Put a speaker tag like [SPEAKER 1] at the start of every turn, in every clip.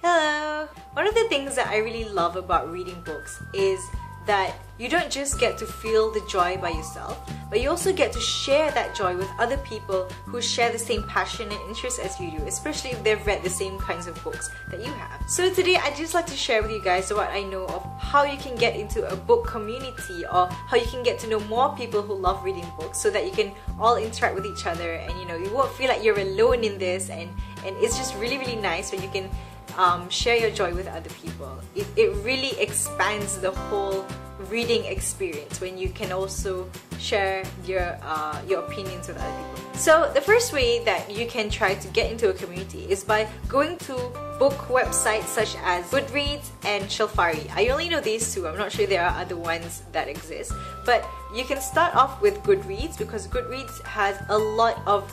[SPEAKER 1] Hello! One of the things that I really love about reading books is that you don't just get to feel the joy by yourself, but you also get to share that joy with other people who share the same passion and interest as you do, especially if they've read the same kinds of books that you have. So today I'd just like to share with you guys what I know of how you can get into a book community or how you can get to know more people who love reading books so that you can all interact with each other and you know you won't feel like you're alone in this and and it's just really really nice when you can um, share your joy with other people. It, it really expands the whole reading experience when you can also share your uh, your opinions with other people. So the first way that you can try to get into a community is by going to book websites such as Goodreads and Shelfari. I only know these two. I'm not sure there are other ones that exist, but you can start off with Goodreads because Goodreads has a lot of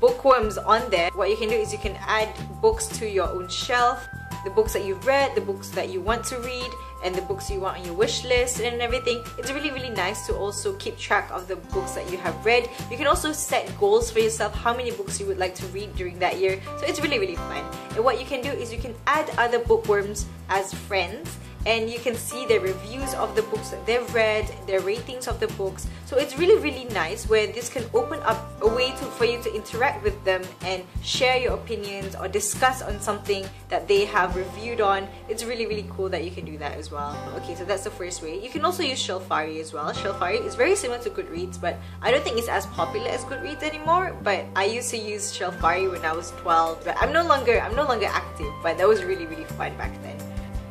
[SPEAKER 1] bookworms on there. What you can do is you can add books to your own shelf the books that you've read, the books that you want to read, and the books you want on your wish list and everything. It's really, really nice to also keep track of the books that you have read. You can also set goals for yourself, how many books you would like to read during that year. So it's really, really fun. And what you can do is you can add other bookworms as friends and you can see the reviews of the books that they've read, their ratings of the books. So it's really really nice where this can open up a way to, for you to interact with them and share your opinions or discuss on something that they have reviewed on. It's really really cool that you can do that as well. Okay, so that's the first way. You can also use Shelfari as well. Shelfari is very similar to Goodreads, but I don't think it's as popular as Goodreads anymore. But I used to use Shelfari when I was 12, but I'm no longer I'm no longer active. But that was really really fun back then.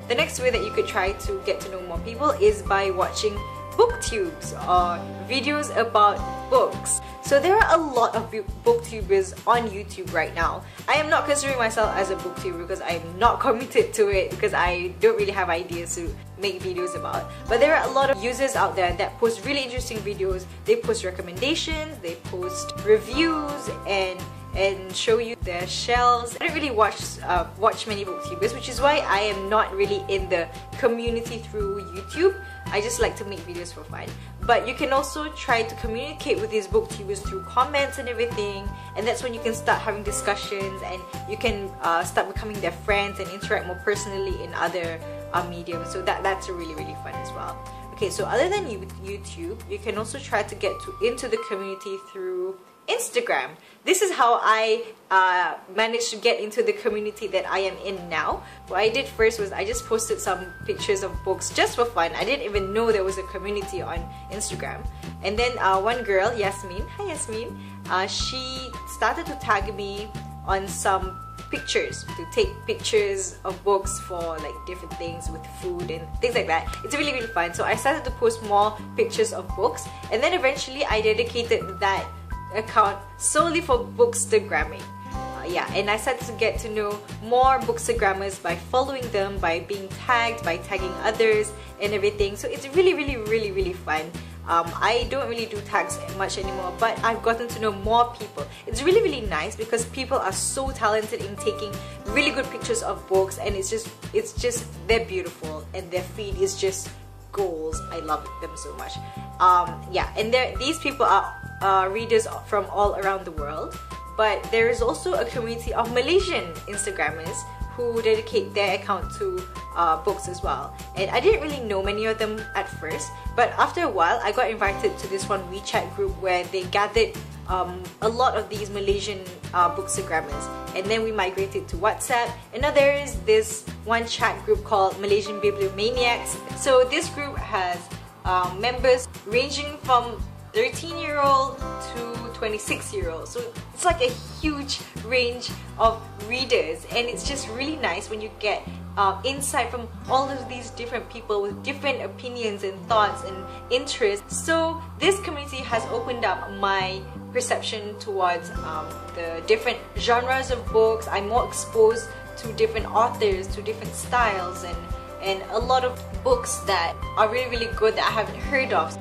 [SPEAKER 1] The next way that you could try to get to know more people is by watching booktubes or videos about books. So there are a lot of booktubers on YouTube right now. I am not considering myself as a booktuber because I'm not committed to it because I don't really have ideas to make videos about. But there are a lot of users out there that post really interesting videos. They post recommendations, they post reviews and and show you their shelves. I don't really watch uh, watch many booktubers, which is why I am not really in the community through YouTube. I just like to make videos for fun. But you can also try to communicate with these booktubers through comments and everything, and that's when you can start having discussions and you can uh, start becoming their friends and interact more personally in other uh, mediums. So that that's really really fun as well. Okay, so other than YouTube, you can also try to get to into the community through Instagram. This is how I uh, managed to get into the community that I am in now. What I did first was I just posted some pictures of books just for fun. I didn't even know there was a community on Instagram. And then uh, one girl, Yasmin, hi Yasmin, uh, she started to tag me on some pictures to take pictures of books for like different things with food and things like that it's really really fun so i started to post more pictures of books and then eventually i dedicated that account solely for bookstagramming. Uh, yeah, and I started to get to know more bookstagrammers by following them, by being tagged, by tagging others and everything. So it's really, really, really, really fun. Um, I don't really do tags much anymore, but I've gotten to know more people. It's really, really nice because people are so talented in taking really good pictures of books, and it's just, it's just, they're beautiful, and their feed is just goals. I love them so much. Um, yeah, and these people are uh, readers from all around the world. But there is also a community of Malaysian Instagrammers who dedicate their account to uh, books as well. And I didn't really know many of them at first, but after a while, I got invited to this one WeChat group where they gathered um, a lot of these Malaysian uh, bookstagrammers. And then we migrated to WhatsApp. And now there is this one chat group called Malaysian Bibliomaniacs. So this group has um, members ranging from 13 year old to 26 year old so it's like a huge range of readers and it's just really nice when you get uh, insight from all of these different people with different opinions and thoughts and interests. So this community has opened up my perception towards um, the different genres of books. I'm more exposed to different authors to different styles and and a lot of books that are really really good that I haven't heard of.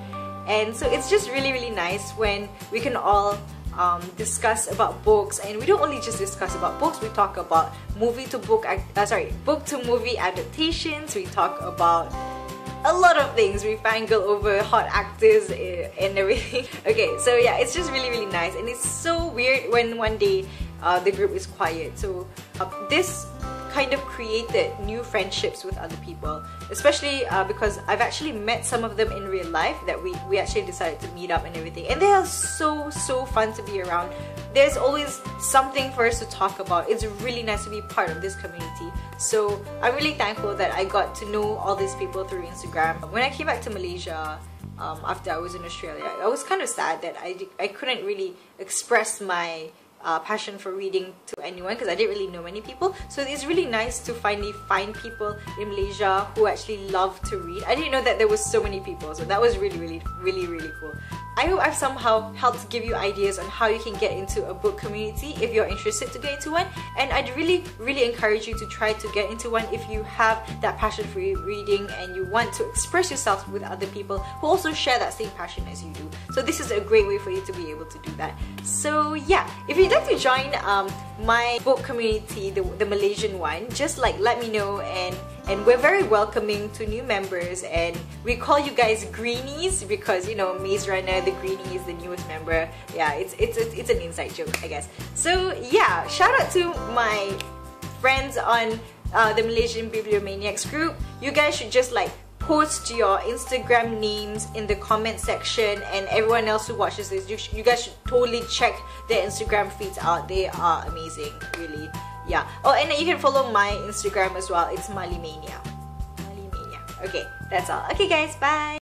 [SPEAKER 1] And so it's just really really nice when we can all um, discuss about books. And we don't only just discuss about books we talk about movie to book uh, sorry book to movie adaptations. We talk about a lot of things. We fangirl over hot actors eh, and everything. Okay so yeah it's just really really nice. And it's so weird when one day uh, the group is quiet. So uh, this kind of created new friendships with other people, especially uh, because I've actually met some of them in real life that we, we actually decided to meet up and everything. And they are so, so fun to be around. There's always something for us to talk about. It's really nice to be part of this community. So I'm really thankful that I got to know all these people through Instagram. When I came back to Malaysia, um, after I was in Australia, I was kind of sad that I, I couldn't really express my uh, passion for reading to anyone because I didn't really know many people. So it's really nice to finally find people in Malaysia who actually love to read. I didn't know that there was so many people, so that was really, really, really, really cool. I hope I've somehow helped give you ideas on how you can get into a book community if you're interested to get into one. And I'd really, really encourage you to try to get into one if you have that passion for reading and you want to express yourself with other people who also share that same passion as you do. So this is a great way for you to be able to do that. So yeah, if you'd like to join um, my book community, the, the Malaysian one, just like let me know and and we're very welcoming to new members and we call you guys greenies because you know Maze Runner the greenie is the newest member. Yeah it's it's it's it's an inside joke I guess. So yeah shout out to my friends on uh, the Malaysian Bibliomaniacs group. You guys should just like post your Instagram names in the comment section and everyone else who watches this. You, you guys should totally check their Instagram feeds out. They are amazing really. Yeah. Oh and you can follow my instagram as well. It's maliemania. Maliemania. Okay that's all. Okay guys. Bye